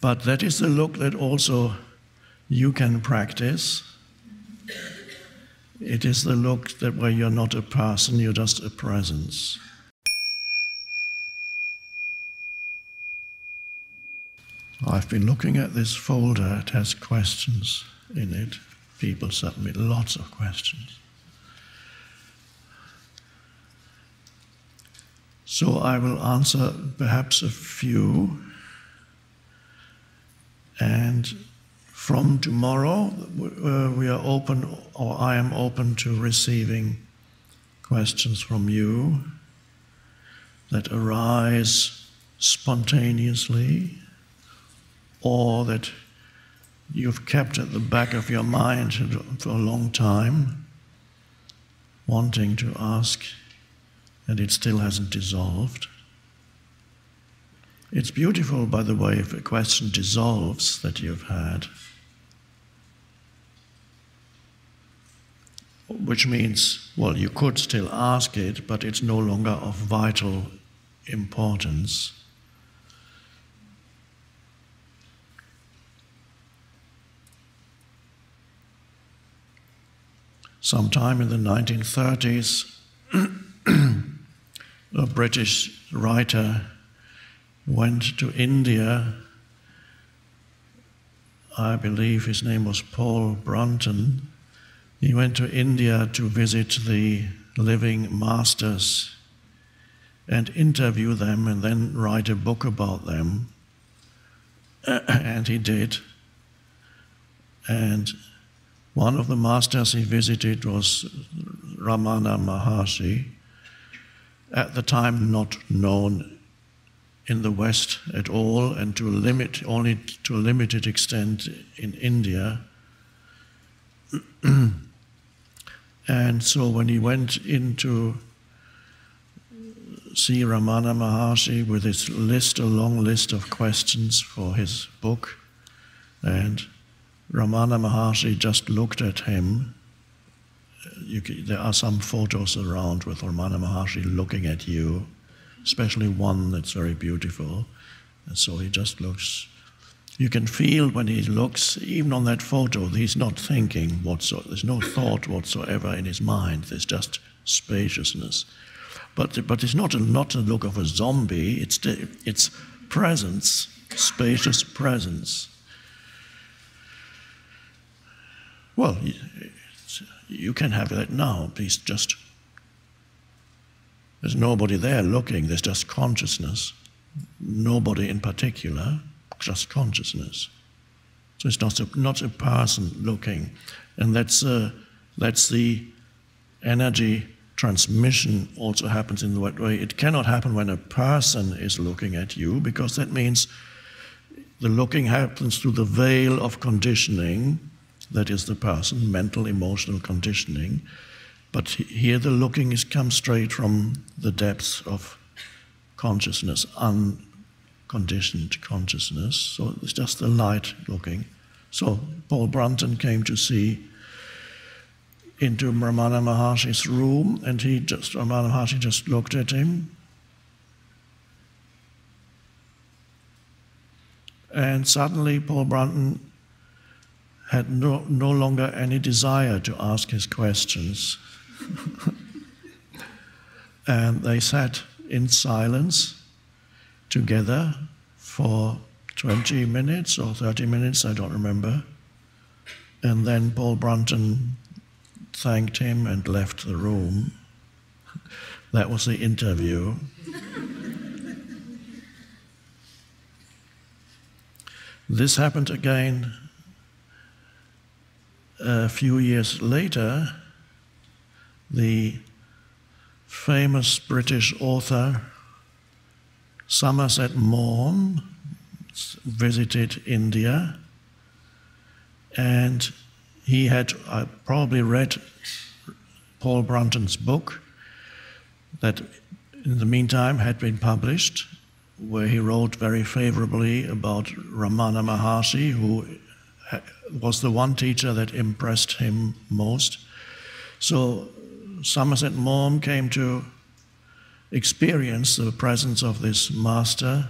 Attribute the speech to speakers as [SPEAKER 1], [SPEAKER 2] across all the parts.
[SPEAKER 1] But that is the look that also you can practice. It is the look that where you're not a person, you're just a presence. I've been looking at this folder, it has questions in it. People submit lots of questions. So I will answer perhaps a few. And from tomorrow, uh, we are open, or I am open to receiving questions from you that arise spontaneously or that you've kept at the back of your mind for a long time, wanting to ask, and it still hasn't dissolved. It's beautiful, by the way, if a question dissolves that you've had, which means, well, you could still ask it, but it's no longer of vital importance. Sometime in the 1930s, a British writer went to India. I believe his name was Paul Brunton. He went to India to visit the living masters and interview them and then write a book about them. and he did. And one of the masters he visited was Ramana Maharshi, at the time not known in the West at all, and to a limit, only to a limited extent in India. and so when he went into see Ramana Maharshi with his list, a long list of questions for his book, and Ramana Maharshi just looked at him. There are some photos around with Ramana Maharshi looking at you, especially one that's very beautiful. And so he just looks. You can feel when he looks, even on that photo, he's not thinking whatsoever. There's no thought whatsoever in his mind. There's just spaciousness. But, but it's not a, not a look of a zombie, it's, it's presence, spacious presence. Well, you can have that now. Please just. There's nobody there looking, there's just consciousness. Nobody in particular, just consciousness. So it's not a, not a person looking. And that's, uh, that's the energy transmission also happens in that way. It cannot happen when a person is looking at you because that means the looking happens through the veil of conditioning that is the person, mental, emotional conditioning. But here the looking is come straight from the depths of consciousness, unconditioned consciousness. So it's just the light looking. So Paul Brunton came to see into Ramana Maharshi's room, and he just Ramana Maharshi just looked at him. And suddenly Paul Brunton had no, no longer any desire to ask his questions. and they sat in silence together for 20 minutes or 30 minutes, I don't remember. And then Paul Brunton thanked him and left the room. That was the interview. this happened again a few years later, the famous British author Somerset Maugham visited India and he had uh, probably read Paul Brunton's book that in the meantime had been published, where he wrote very favorably about Ramana Maharshi, who was the one teacher that impressed him most. So Somerset Maugham came to experience the presence of this master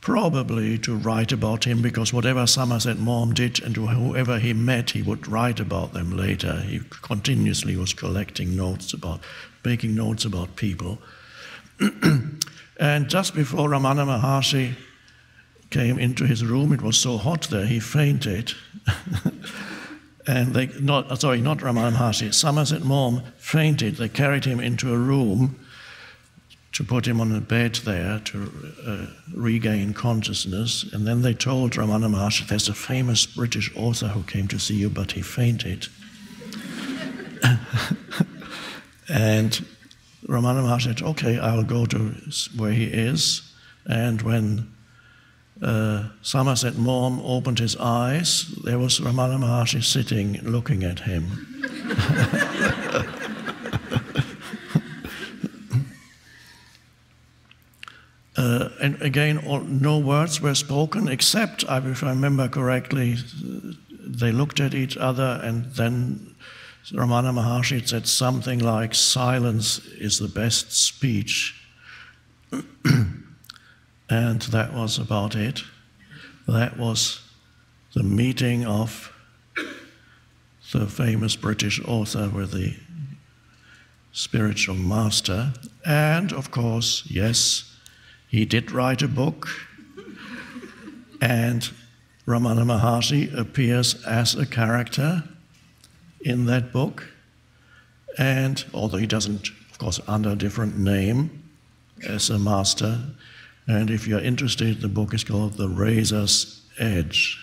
[SPEAKER 1] probably to write about him because whatever Somerset Maugham did and to whoever he met, he would write about them later. He continuously was collecting notes about, making notes about people. and just before Ramana Maharshi came into his room, it was so hot there, he fainted. and they, not, sorry, not Ramana Maharshi, Somerset Maugham fainted. They carried him into a room to put him on a bed there to uh, regain consciousness. And then they told Ramana Maharshi, there's a famous British author who came to see you, but he fainted. and Ramana Maharshi said, okay, I'll go to where he is. And when uh, Somerset Maugham opened his eyes, there was Ramana Maharshi sitting looking at him. Uh, and again, all, no words were spoken except, if I remember correctly, they looked at each other and then Ramana Maharshi said something like, Silence is the best speech. and that was about it. That was the meeting of the famous British author with the spiritual master. And of course, yes, he did write a book, and Ramana Maharshi appears as a character in that book. And although he doesn't, of course, under a different name as a master, and if you're interested, the book is called The Razor's Edge,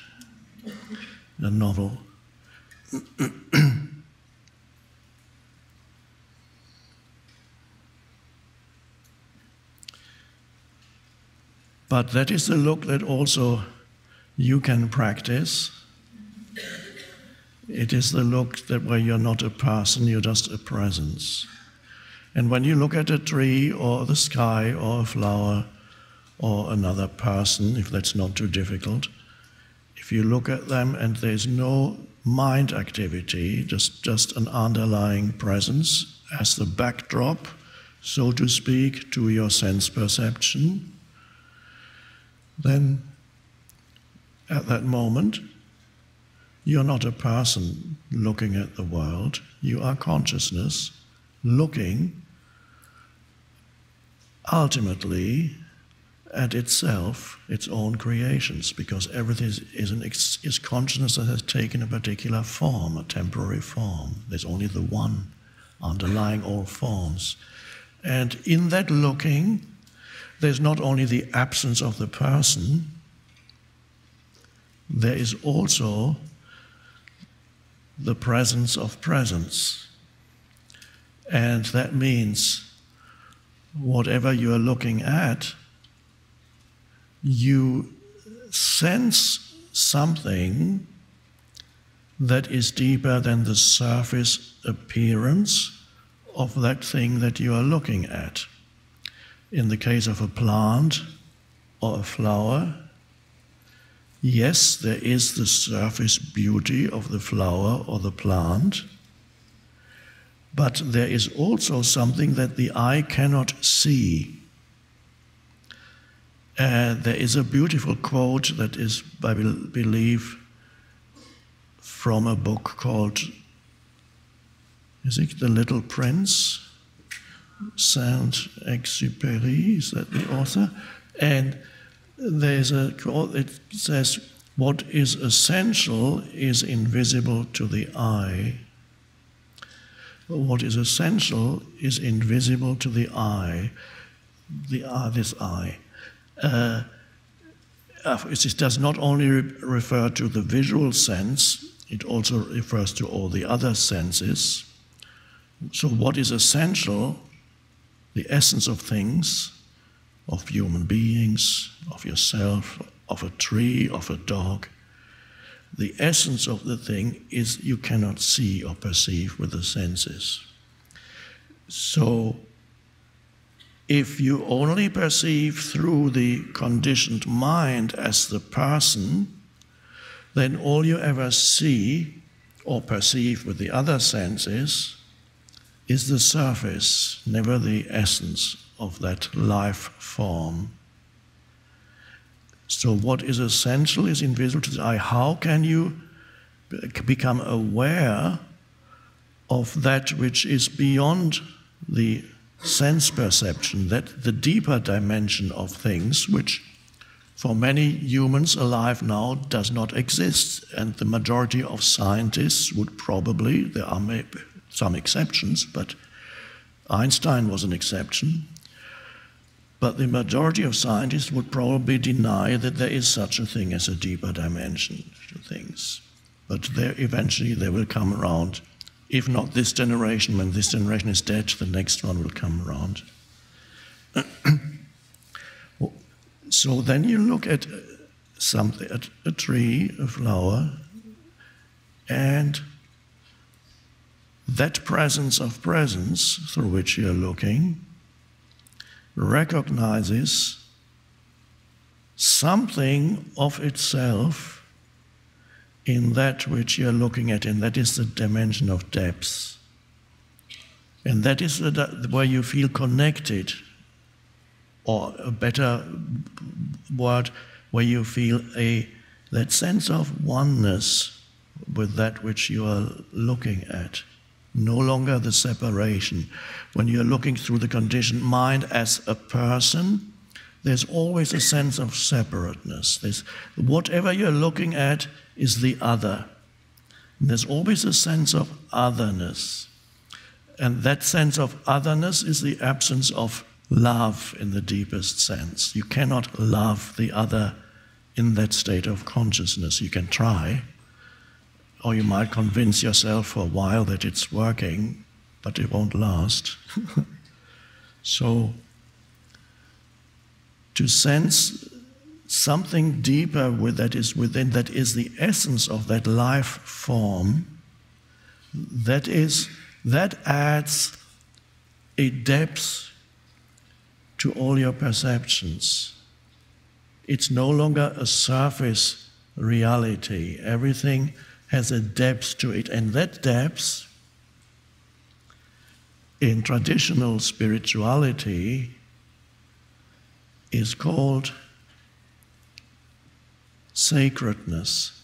[SPEAKER 1] a novel. But that is the look that also you can practice. It is the look that where you're not a person, you're just a presence. And when you look at a tree or the sky or a flower or another person, if that's not too difficult, if you look at them and there's no mind activity, just, just an underlying presence as the backdrop, so to speak, to your sense perception, then at that moment, you're not a person looking at the world, you are consciousness looking ultimately at itself, its own creations, because everything is, is, an, is consciousness that has taken a particular form, a temporary form. There's only the one underlying all forms. And in that looking, there's not only the absence of the person, there is also the presence of presence. And that means whatever you are looking at, you sense something that is deeper than the surface appearance of that thing that you are looking at in the case of a plant or a flower, yes, there is the surface beauty of the flower or the plant, but there is also something that the eye cannot see. Uh, there is a beautiful quote that is, I believe, from a book called, is it The Little Prince? Saint Exupéry, is that the author? And there's a quote, it says, What is essential is invisible to the eye. What is essential is invisible to the eye, the eye, this eye. Uh, it does not only re- refer to the visual sense, it also refers to all the other senses. So, what is essential the essence of things, of human beings, of yourself, of a tree, of a dog. The essence of the thing is you cannot see or perceive with the senses. So, if you only perceive through the conditioned mind as the person, then all you ever see or perceive with the other senses is the surface, never the essence of that life form. So, what is essential is invisible to the eye. How can you become aware of that which is beyond the sense perception, that the deeper dimension of things, which for many humans alive now does not exist? And the majority of scientists would probably, there are some exceptions, but Einstein was an exception, but the majority of scientists would probably deny that there is such a thing as a deeper dimension to things. But eventually they will come around. If not this generation, when this generation is dead, the next one will come around. so then you look at uh, something, at a tree, a flower, and that presence of presence through which you're looking recognizes something of itself in that which you're looking at, and that is the dimension of depth. And that is the, where you feel connected, or a better word, where you feel a that sense of oneness with that which you are looking at no longer the separation. When you're looking through the conditioned mind as a person, there's always a sense of separateness. There's, whatever you're looking at is the other. And there's always a sense of otherness. And that sense of otherness is the absence of love in the deepest sense. You cannot love the other in that state of consciousness. You can try, or you might convince yourself for a while that it's working, but it won't last. so, to sense something deeper with that is within, that is the essence of that life form, that is, that adds a depth to all your perceptions. It's no longer a surface reality. Everything has a depth to it, and that depth in traditional spirituality is called sacredness.